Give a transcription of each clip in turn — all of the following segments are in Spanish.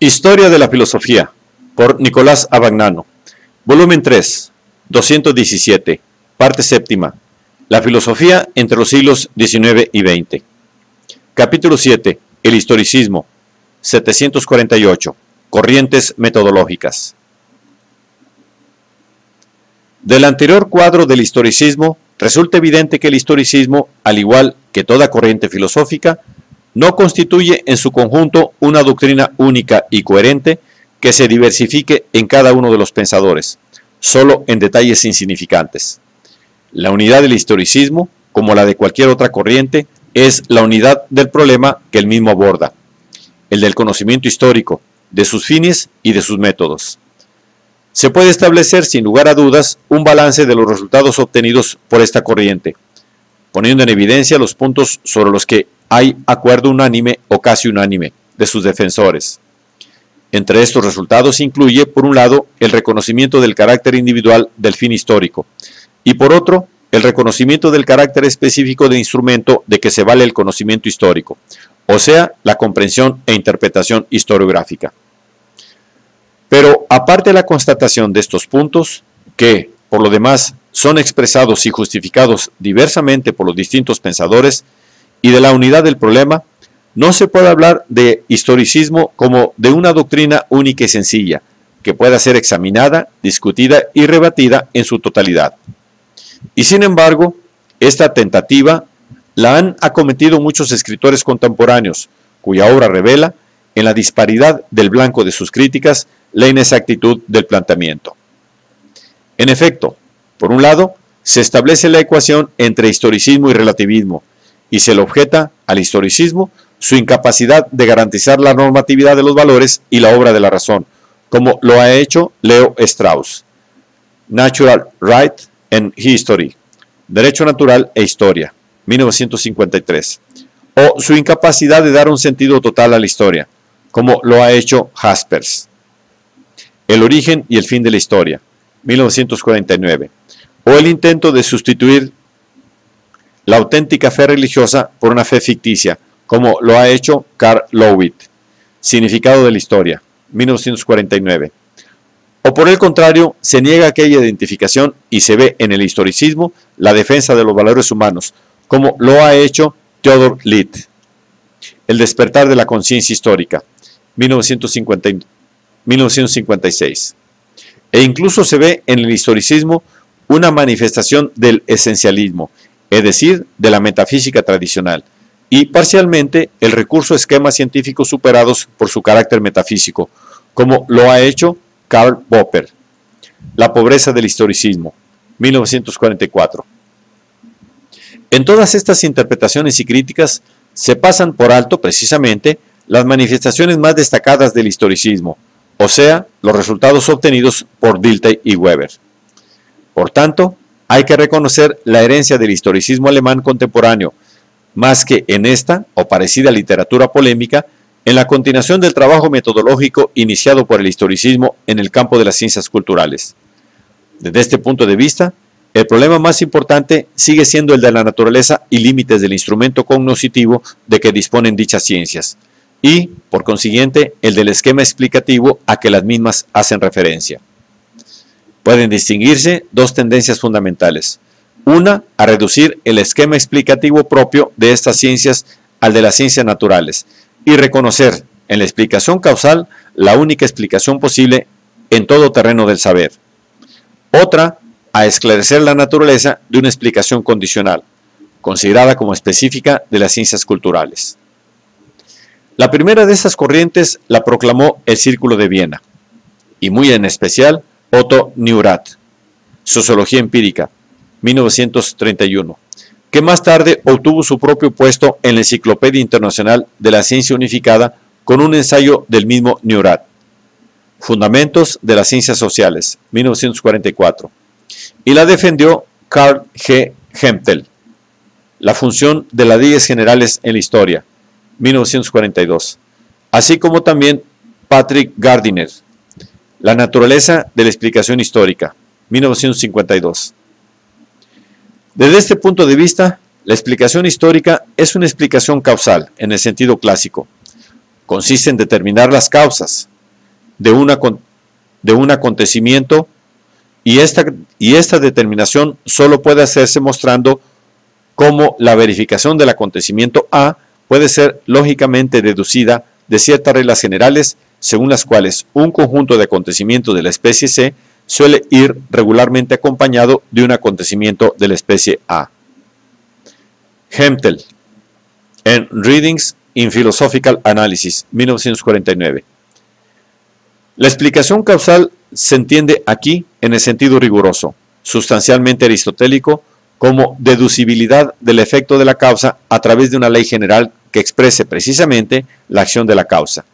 Historia de la Filosofía, por Nicolás Abagnano. Volumen 3, 217, parte séptima. La filosofía entre los siglos XIX y XX. Capítulo 7. El historicismo. 748. Corrientes metodológicas. Del anterior cuadro del historicismo, resulta evidente que el historicismo, al igual que toda corriente filosófica, no constituye en su conjunto una doctrina única y coherente que se diversifique en cada uno de los pensadores, solo en detalles insignificantes. La unidad del historicismo, como la de cualquier otra corriente, es la unidad del problema que el mismo aborda, el del conocimiento histórico, de sus fines y de sus métodos. Se puede establecer sin lugar a dudas un balance de los resultados obtenidos por esta corriente, poniendo en evidencia los puntos sobre los que hay acuerdo unánime o casi unánime de sus defensores. Entre estos resultados incluye, por un lado, el reconocimiento del carácter individual del fin histórico, y por otro, el reconocimiento del carácter específico de instrumento de que se vale el conocimiento histórico, o sea, la comprensión e interpretación historiográfica. Pero aparte de la constatación de estos puntos, que, por lo demás, son expresados y justificados diversamente por los distintos pensadores, y de la unidad del problema, no se puede hablar de historicismo como de una doctrina única y sencilla, que pueda ser examinada, discutida y rebatida en su totalidad. Y sin embargo, esta tentativa la han acometido muchos escritores contemporáneos, cuya obra revela, en la disparidad del blanco de sus críticas, la inexactitud del planteamiento. En efecto, por un lado, se establece la ecuación entre historicismo y relativismo, y se le objeta al historicismo su incapacidad de garantizar la normatividad de los valores y la obra de la razón, como lo ha hecho Leo Strauss. Natural Right and History, Derecho Natural e Historia, 1953. O su incapacidad de dar un sentido total a la historia, como lo ha hecho Jaspers. El origen y el fin de la historia, 1949. O el intento de sustituir la auténtica fe religiosa por una fe ficticia, como lo ha hecho Karl Lowitt. Significado de la historia, 1949. O por el contrario, se niega aquella identificación y se ve en el historicismo la defensa de los valores humanos, como lo ha hecho Theodor Litt. El despertar de la conciencia histórica, 1956. E incluso se ve en el historicismo una manifestación del esencialismo, es decir, de la metafísica tradicional, y parcialmente el recurso a esquemas científicos superados por su carácter metafísico, como lo ha hecho Karl Popper. La pobreza del historicismo, 1944. En todas estas interpretaciones y críticas se pasan por alto precisamente las manifestaciones más destacadas del historicismo, o sea, los resultados obtenidos por Dilthey y Weber. Por tanto, hay que reconocer la herencia del historicismo alemán contemporáneo, más que en esta o parecida literatura polémica, en la continuación del trabajo metodológico iniciado por el historicismo en el campo de las ciencias culturales. Desde este punto de vista, el problema más importante sigue siendo el de la naturaleza y límites del instrumento cognoscitivo de que disponen dichas ciencias, y, por consiguiente, el del esquema explicativo a que las mismas hacen referencia. Pueden distinguirse dos tendencias fundamentales. Una, a reducir el esquema explicativo propio de estas ciencias al de las ciencias naturales y reconocer en la explicación causal la única explicación posible en todo terreno del saber. Otra, a esclarecer la naturaleza de una explicación condicional, considerada como específica de las ciencias culturales. La primera de estas corrientes la proclamó el Círculo de Viena, y muy en especial Otto Neurath, Sociología Empírica, 1931, que más tarde obtuvo su propio puesto en la Enciclopedia Internacional de la Ciencia Unificada con un ensayo del mismo Neurath, Fundamentos de las Ciencias Sociales, 1944, y la defendió Carl G. Hempel, La función de las leyes generales en la historia, 1942, así como también Patrick Gardiner, la naturaleza de la explicación histórica, 1952. Desde este punto de vista, la explicación histórica es una explicación causal en el sentido clásico, consiste en determinar las causas de, de un acontecimiento y esta, y esta determinación solo puede hacerse mostrando cómo la verificación del acontecimiento A puede ser lógicamente deducida de ciertas reglas generales según las cuales un conjunto de acontecimientos de la especie C suele ir regularmente acompañado de un acontecimiento de la especie A. Hempel, en Readings in Philosophical Analysis, 1949. La explicación causal se entiende aquí en el sentido riguroso, sustancialmente aristotélico, como deducibilidad del efecto de la causa a través de una ley general que exprese precisamente la acción de la causa.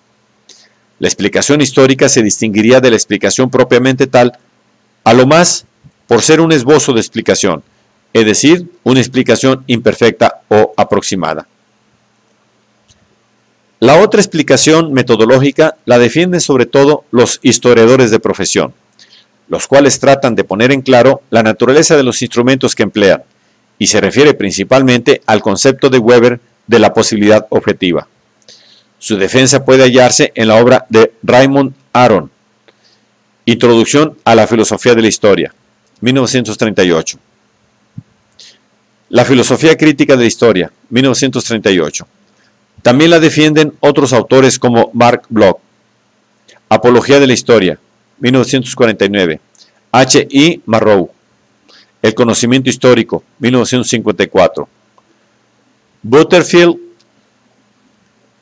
La explicación histórica se distinguiría de la explicación propiamente tal, a lo más por ser un esbozo de explicación, es decir, una explicación imperfecta o aproximada. La otra explicación metodológica la defienden sobre todo los historiadores de profesión, los cuales tratan de poner en claro la naturaleza de los instrumentos que emplean, y se refiere principalmente al concepto de Weber de la posibilidad objetiva. Su defensa puede hallarse en la obra de Raymond Aron, Introducción a la Filosofía de la Historia, 1938. La Filosofía Crítica de la Historia, 1938. También la defienden otros autores como Mark Bloch. Apología de la Historia, 1949. H. I. Marrow. El conocimiento histórico, 1954. Butterfield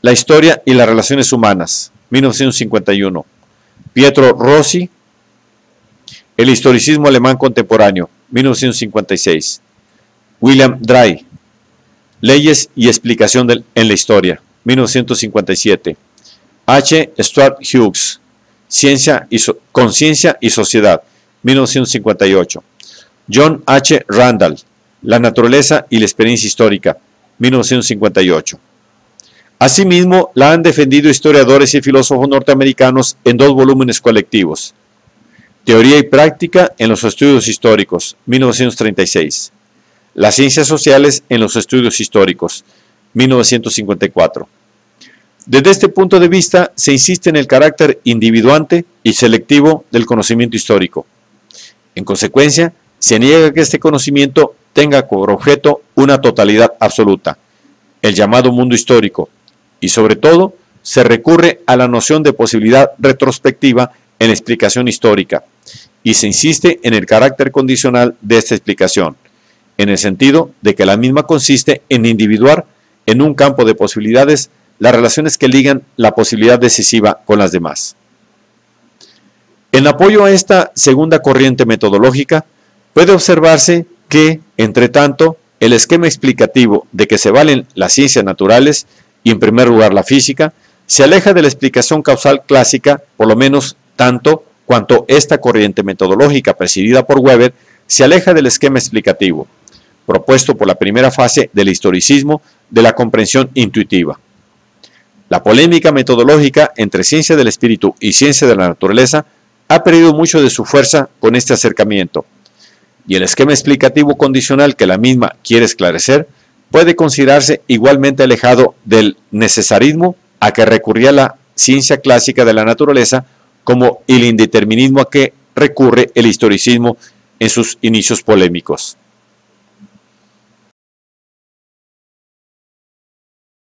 la historia y las relaciones humanas, 1951. Pietro Rossi, El historicismo alemán contemporáneo, 1956. William Dry, Leyes y explicación en la historia, 1957. H. Stuart Hughes, Ciencia y Conciencia y Sociedad, 1958. John H. Randall, La naturaleza y la experiencia histórica, 1958. Asimismo, la han defendido historiadores y filósofos norteamericanos en dos volúmenes colectivos. Teoría y práctica en los estudios históricos, 1936. Las ciencias sociales en los estudios históricos, 1954. Desde este punto de vista, se insiste en el carácter individuante y selectivo del conocimiento histórico. En consecuencia, se niega que este conocimiento tenga por objeto una totalidad absoluta, el llamado mundo histórico, y sobre todo se recurre a la noción de posibilidad retrospectiva en la explicación histórica y se insiste en el carácter condicional de esta explicación, en el sentido de que la misma consiste en individuar en un campo de posibilidades las relaciones que ligan la posibilidad decisiva con las demás. En apoyo a esta segunda corriente metodológica, puede observarse que, entre tanto, el esquema explicativo de que se valen las ciencias naturales y en primer lugar la física, se aleja de la explicación causal clásica, por lo menos tanto cuanto esta corriente metodológica presidida por Weber se aleja del esquema explicativo, propuesto por la primera fase del historicismo de la comprensión intuitiva. La polémica metodológica entre ciencia del espíritu y ciencia de la naturaleza ha perdido mucho de su fuerza con este acercamiento, y el esquema explicativo condicional que la misma quiere esclarecer puede considerarse igualmente alejado del necesarismo a que recurría la ciencia clásica de la naturaleza como el indeterminismo a que recurre el historicismo en sus inicios polémicos.